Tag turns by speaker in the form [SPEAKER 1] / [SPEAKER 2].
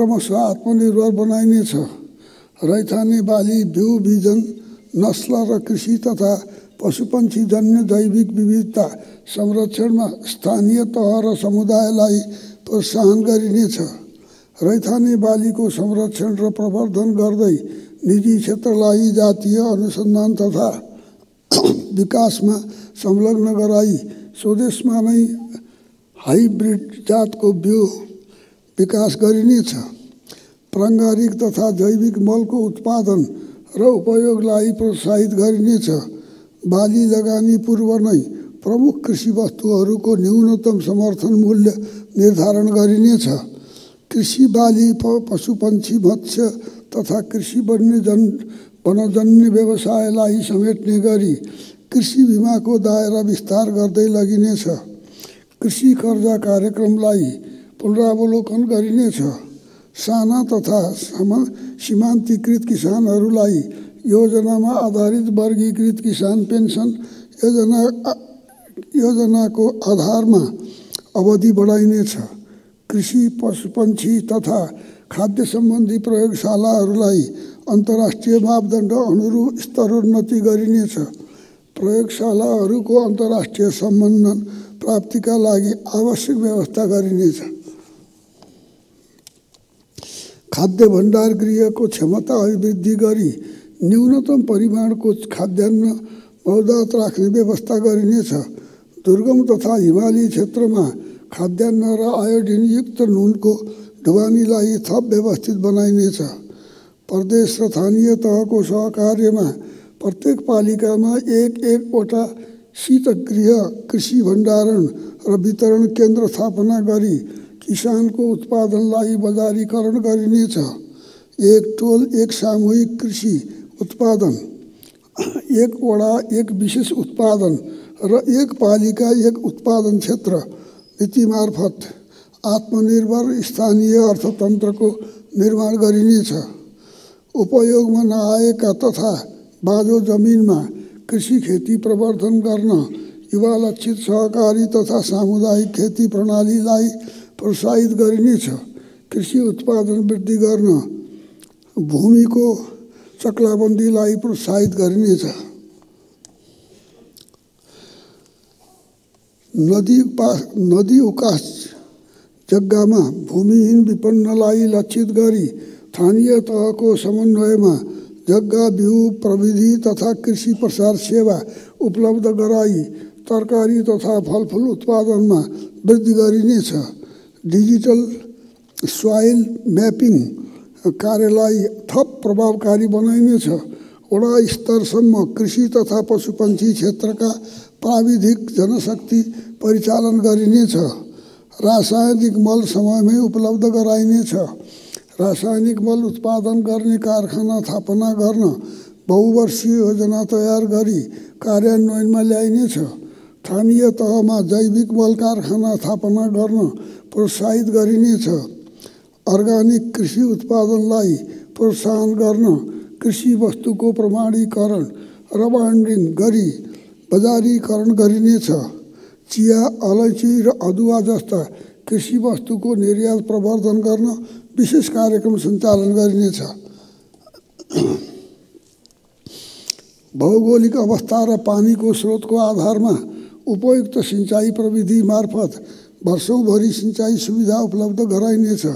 [SPEAKER 1] क्रमशः आत्मनिर्भर बनाइनेछ। रैथाने बाली बिउ बिजन नस्ल र कृषि तथा पशुपन्छी जन्य जैविक विविधता संरक्षणमा स्थानीय तह र समुदायलाई प्रोत्साहन गरिनेछ। रैथाने बालीको संरक्षण र प्रवर्धन गर्दै निजी क्षेत्रलाई जातीय अनुसन्धान तथा विकासमा संलग्न गराई स्वदेशमा नै हाइब्रिड जातको बिउ विकास गरिनेछ। प्राङ्गारिक तथा जैविक मलको उत्पादन र उपयोगलाई प्रोत्साहित गरिनेछ। बाली लगानी पूर्व नै प्रमुख कृषि वस्तुहरूको न्यूनतम समर्थन मूल्य निर्धारण गरिनेछ। कृषि बाली पशुपन्छी मत्स्य तथा कृषि वन्यजन वनजन्य व्यवसायलाई समेट्ने गरी कृषि बिमाको दायरा विस्तार गर्दै लगिनेछ। कृषि कर्जा कार्यक्रमलाई पुनरावलोकन गरिनेछ। साना तथा सीमान्तीकृत किसानहरूलाई योजनामा आधारित वर्गीकृत किसान पेन्सन योजना योजनाको आधारमा अवधि बढाइनेछ। कृषि पशुपन्छी तथा खाद्य सम्बन्धी प्रयोगशालाहरूलाई अन्तर्राष्ट्रिय मापदण्ड अनुरूप स्तरोन्नति गरिनेछ। प्रयोगशालाहरूको अन्तर्राष्ट्रिय सम्बन्धन प्राप्तिका लागि आवश्यक व्यवस्था गरिनेछ। खाद्य भण्डार गृहको क्षमता अभिवृद्धि गरी न्यूनतम परिमाणको खाद्यान्न मौदात राख्ने व्यवस्था गरिनेछ। दुर्गम तथा हिमाली क्षेत्रमा खाद्यान्न र आयोडिनयुक्त नुनको ढुवानीलाई थप व्यवस्थित बनाइनेछ। प्रदेश र स्थानीय तहको सहकार्यमा प्रत्येक पालिकामा एक एकवटा शीतगृह कृषि भण्डारण र वितरण केन्द्र स्थापना गरी किसानको उत्पादनलाई बजारीकरण गरिनेछ। एक टोल एक सामूहिक कृषि उत्पादन एक वडा एक विशेष उत्पादन र एक पालिका एक उत्पादन क्षेत्र नीति मार्फत आत्मनिर्भर स्थानीय अर्थतन्त्रको निर्माण गरिनेछ। उपयोगमा नआएका तथा बाँझो जमिनमा कृषि खेती प्रवर्धन गर्न युवा लक्षित सहकारी तथा सामुदायिक खेती प्रणालीलाई प्रोत्साहित गरिनेछ कृषि उत्पादन वृद्धि गर्न भूमिको चक्लाबन्दीलाई प्रोत्साहित गरिनेछ नदी पा नदी उकास जग्गामा भूमिहीन विपन्नलाई लक्षित गरी स्थानीय तहको समन्वयमा जग्गा बिउ प्रविधि तथा कृषि प्रसार सेवा उपलब्ध गराई तरकारी तथा फलफुल उत्पादनमा वृद्धि गरिनेछ। डिजिटल सोइल म्यापिङ कार्यलाई थप प्रभावकारी बनाइनेछ वडा स्तरसम्म कृषि तथा पशुपन्छी क्षेत्रका प्राविधिक जनशक्ति परिचालन गरिनेछ रासायनिक मल समयमै उपलब्ध गराइनेछ रासायनिक मल उत्पादन गर्ने कारखाना स्थापना गर्न बहुवर्षीय योजना तयार गरी कार्यान्वयनमा ल्याइनेछ स्थानीय तहमा जैविक मल कारखाना स्थापना गर्न प्रोत्साहित गरिनेछ। अर्ग्यानिक कृषि उत्पादनलाई प्रोत्साहन गर्न कृषि वस्तुको प्रमाणीकरण र बान्डिङ गरी बजारीकरण गरिनेछ। चिया अलैँची र अदुवा जस्ता कृषि वस्तुको निर्यात प्रवर्धन गर्न विशेष कार्यक्रम सञ्चालन गरिनेछ। भौगोलिक अवस्था र पानीको स्रोतको आधारमा उपयुक्त सिँचाइ प्रविधि मार्फत वर्षौँभरि सिँचाइ सुविधा उपलब्ध गराइनेछ।